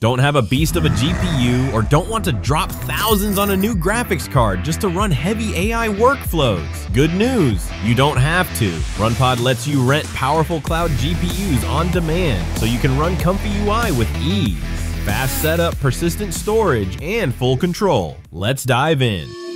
Don't have a beast of a GPU or don't want to drop thousands on a new graphics card just to run heavy AI workflows? Good news, you don't have to. RunPod lets you rent powerful cloud GPUs on demand so you can run Comfy UI with ease. Fast setup, persistent storage, and full control. Let's dive in.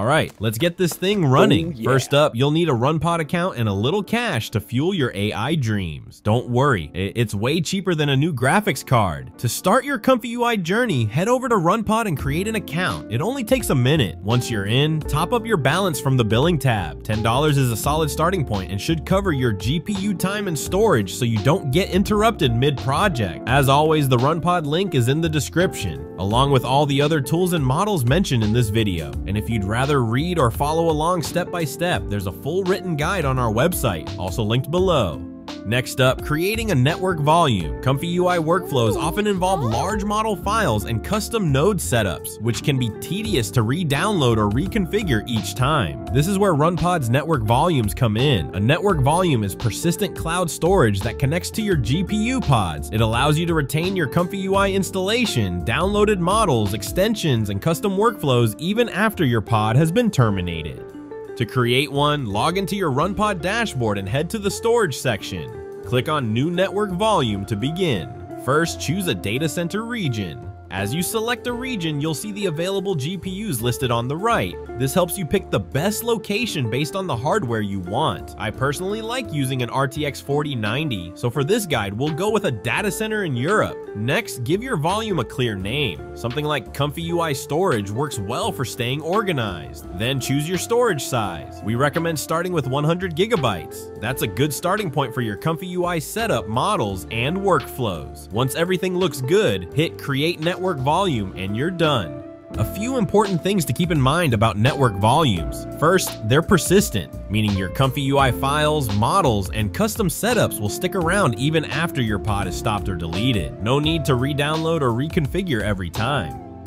Alright, let's get this thing running. Oh, yeah. First up, you'll need a RunPod account and a little cash to fuel your AI dreams. Don't worry, it's way cheaper than a new graphics card. To start your Comfy UI journey, head over to RunPod and create an account. It only takes a minute. Once you're in, top up your balance from the billing tab. $10 is a solid starting point and should cover your GPU time and storage so you don't get interrupted mid-project. As always, the RunPod link is in the description, along with all the other tools and models mentioned in this video. And if you'd rather read or follow along step by step, there's a full written guide on our website, also linked below. Next up, creating a network volume. Comfy UI workflows often involve large model files and custom node setups, which can be tedious to re-download or reconfigure each time. This is where RunPod's network volumes come in. A network volume is persistent cloud storage that connects to your GPU pods. It allows you to retain your Comfy UI installation, downloaded models, extensions, and custom workflows even after your pod has been terminated. To create one, log into your RunPod dashboard and head to the storage section. Click on New Network Volume to begin. First, choose a data center region. As you select a region, you'll see the available GPUs listed on the right. This helps you pick the best location based on the hardware you want. I personally like using an RTX 4090, so for this guide, we'll go with a data center in Europe. Next, give your volume a clear name. Something like Comfy UI Storage works well for staying organized. Then choose your storage size. We recommend starting with 100 gigabytes. That's a good starting point for your Comfy UI setup, models, and workflows. Once everything looks good, hit Create Network Work volume and you're done. A few important things to keep in mind about network volumes. First, they're persistent, meaning your Comfy UI files, models, and custom setups will stick around even after your pod is stopped or deleted. No need to re-download or reconfigure every time.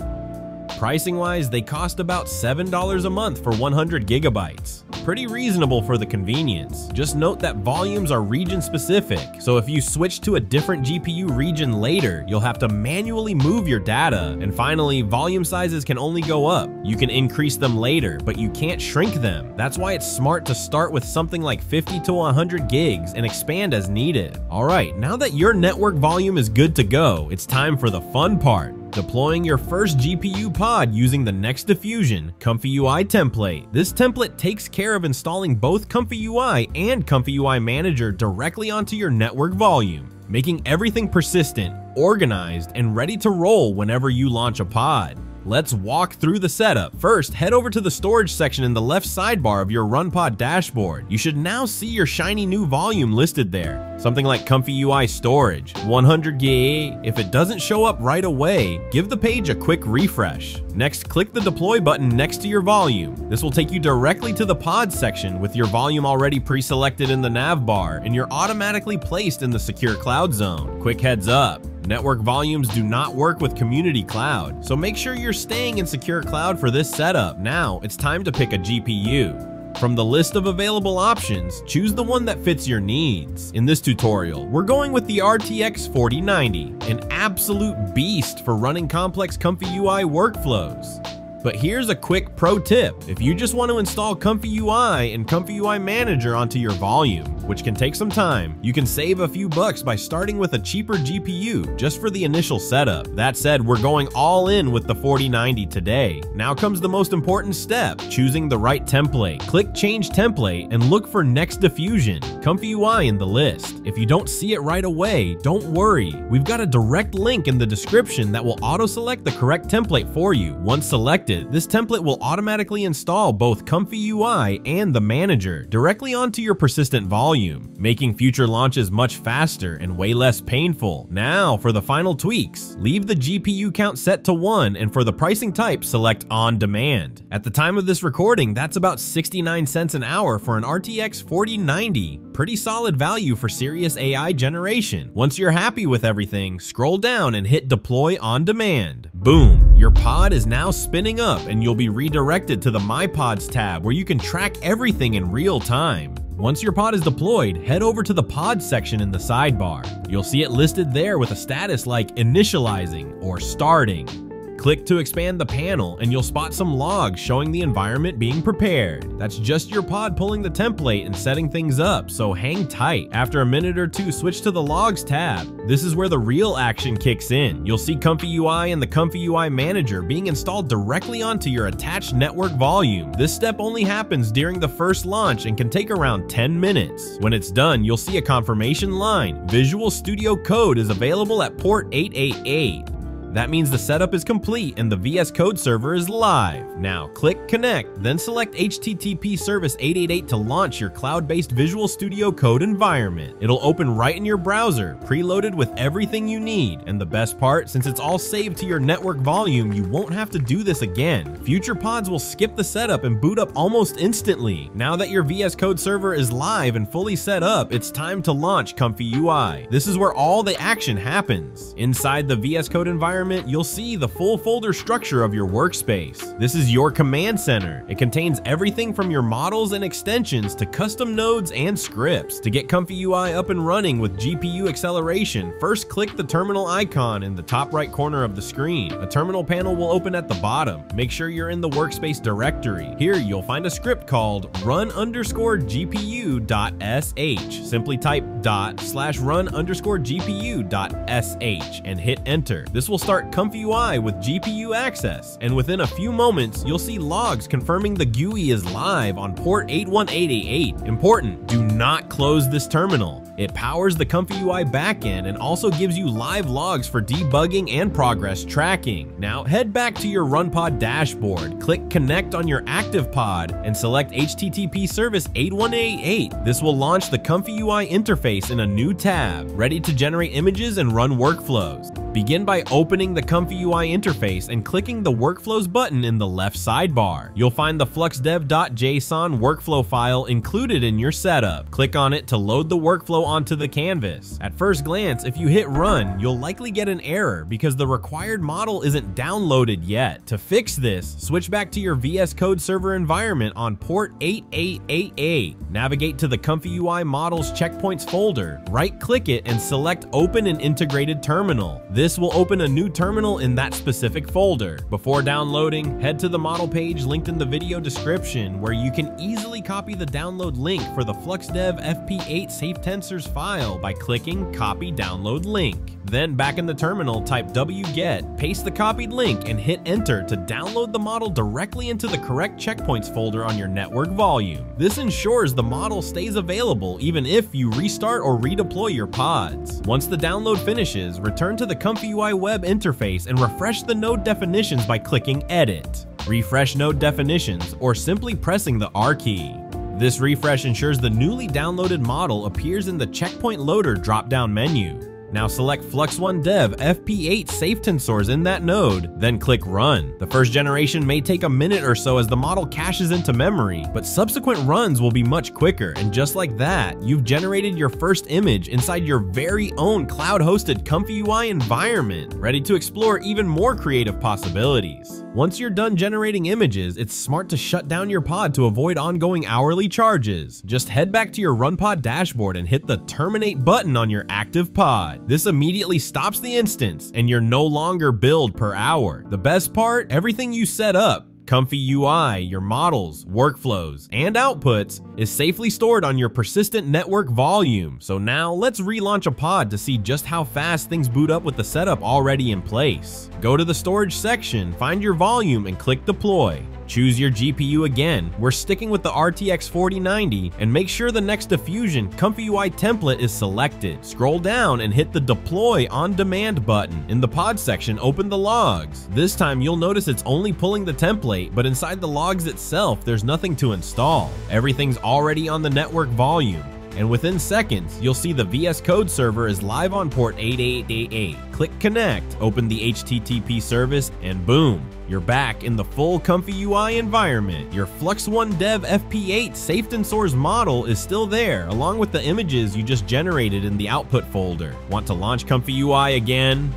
Pricing wise, they cost about $7 a month for 100 gigabytes. Pretty reasonable for the convenience. Just note that volumes are region specific, so if you switch to a different GPU region later, you'll have to manually move your data. And finally, volume sizes can only go up. You can increase them later, but you can't shrink them. That's why it's smart to start with something like 50 to 100 gigs and expand as needed. Alright, now that your network volume is good to go, it's time for the fun part deploying your first GPU pod using the Next Diffusion Comfy UI template. This template takes care of installing both Comfy UI and Comfy UI Manager directly onto your network volume, making everything persistent, organized, and ready to roll whenever you launch a pod. Let's walk through the setup. First, head over to the storage section in the left sidebar of your RunPod dashboard. You should now see your shiny new volume listed there. Something like Comfy UI Storage, 100 gig. If it doesn't show up right away, give the page a quick refresh. Next, click the deploy button next to your volume. This will take you directly to the pod section with your volume already pre-selected in the nav bar and you're automatically placed in the secure cloud zone. Quick heads up, Network volumes do not work with Community Cloud, so make sure you're staying in Secure Cloud for this setup. Now, it's time to pick a GPU. From the list of available options, choose the one that fits your needs. In this tutorial, we're going with the RTX 4090, an absolute beast for running complex Comfy UI workflows. But here's a quick pro tip. If you just want to install Comfy UI and Comfy UI Manager onto your volume, which can take some time, you can save a few bucks by starting with a cheaper GPU just for the initial setup. That said, we're going all in with the 4090 today. Now comes the most important step, choosing the right template. Click Change Template and look for Next Diffusion, Comfy UI in the list. If you don't see it right away, don't worry. We've got a direct link in the description that will auto-select the correct template for you. Once selected, this template will automatically install both Comfy UI and the manager directly onto your persistent volume, making future launches much faster and way less painful. Now for the final tweaks, leave the GPU count set to 1 and for the pricing type select on demand. At the time of this recording, that's about 69 cents an hour for an RTX 4090. Pretty solid value for serious AI generation. Once you're happy with everything, scroll down and hit deploy on demand. Boom, your pod is now spinning up and you'll be redirected to the My Pods tab where you can track everything in real time. Once your pod is deployed, head over to the pod section in the sidebar. You'll see it listed there with a status like initializing or starting. Click to expand the panel and you'll spot some logs showing the environment being prepared. That's just your pod pulling the template and setting things up, so hang tight. After a minute or two, switch to the Logs tab. This is where the real action kicks in. You'll see Comfy UI and the Comfy UI Manager being installed directly onto your attached network volume. This step only happens during the first launch and can take around 10 minutes. When it's done, you'll see a confirmation line. Visual Studio Code is available at port 888. That means the setup is complete and the VS Code server is live. Now click connect, then select HTTP service 888 to launch your cloud-based Visual Studio Code environment. It'll open right in your browser, preloaded with everything you need. And the best part, since it's all saved to your network volume, you won't have to do this again. Future pods will skip the setup and boot up almost instantly. Now that your VS Code server is live and fully set up, it's time to launch Comfy UI. This is where all the action happens. Inside the VS Code environment, environment, you'll see the full folder structure of your workspace. This is your command center. It contains everything from your models and extensions to custom nodes and scripts. To get Comfy UI up and running with GPU acceleration, first click the terminal icon in the top right corner of the screen. A terminal panel will open at the bottom. Make sure you're in the workspace directory. Here you'll find a script called run underscore gpu dot sh. Simply type dot slash run underscore gpu dot sh and hit enter. This will start start Comfy UI with GPU access, and within a few moments, you'll see logs confirming the GUI is live on port 81888. Important, do not close this terminal. It powers the Comfy UI backend and also gives you live logs for debugging and progress tracking. Now head back to your RunPod dashboard, click connect on your active pod, and select HTTP service 8188. This will launch the Comfy UI interface in a new tab, ready to generate images and run workflows. Begin by opening the Comfy UI interface and clicking the Workflows button in the left sidebar. You'll find the fluxdev.json workflow file included in your setup. Click on it to load the workflow onto the canvas. At first glance, if you hit run, you'll likely get an error because the required model isn't downloaded yet. To fix this, switch back to your VS Code server environment on port 8888. Navigate to the Comfy UI Models Checkpoints folder, right click it and select Open an Integrated Terminal. This will open a new terminal in that specific folder. Before downloading, head to the model page linked in the video description where you can easily copy the download link for the FluxDev FP8 Safe Tensor file by clicking Copy Download Link. Then back in the terminal, type wget, paste the copied link, and hit enter to download the model directly into the correct checkpoints folder on your network volume. This ensures the model stays available even if you restart or redeploy your pods. Once the download finishes, return to the Comfy UI web interface and refresh the node definitions by clicking Edit. Refresh node definitions or simply pressing the R key. This refresh ensures the newly downloaded model appears in the Checkpoint Loader drop-down menu. Now select Flux One Dev FP8 Safe Tensors in that node, then click Run. The first generation may take a minute or so as the model caches into memory, but subsequent runs will be much quicker, and just like that, you've generated your first image inside your very own cloud-hosted Comfy UI environment, ready to explore even more creative possibilities. Once you're done generating images, it's smart to shut down your pod to avoid ongoing hourly charges. Just head back to your RunPod dashboard and hit the Terminate button on your active pod. This immediately stops the instance and you're no longer billed per hour. The best part, everything you set up, Comfy UI, your models, workflows, and outputs is safely stored on your persistent network volume. So now let's relaunch a pod to see just how fast things boot up with the setup already in place. Go to the storage section, find your volume, and click deploy. Choose your GPU again. We're sticking with the RTX 4090 and make sure the next diffusion Comfy UI template is selected. Scroll down and hit the deploy on demand button. In the pod section, open the logs. This time you'll notice it's only pulling the template, but inside the logs itself, there's nothing to install. Everything's already on the network volume and within seconds, you'll see the VS Code server is live on port 8888. Click connect, open the HTTP service, and boom, you're back in the full Comfy UI environment. Your Flux One Dev FP8 Safe Tensors model is still there, along with the images you just generated in the output folder. Want to launch Comfy UI again?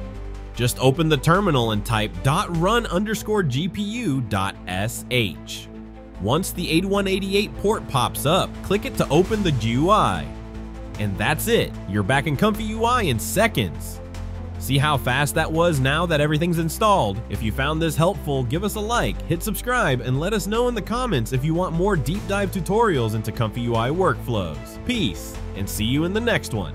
Just open the terminal and type .run underscore gpu.sh. Once the 8188 port pops up, click it to open the GUI. And that's it, you're back in Comfy UI in seconds. See how fast that was now that everything's installed? If you found this helpful, give us a like, hit subscribe, and let us know in the comments if you want more deep dive tutorials into Comfy UI workflows. Peace, and see you in the next one.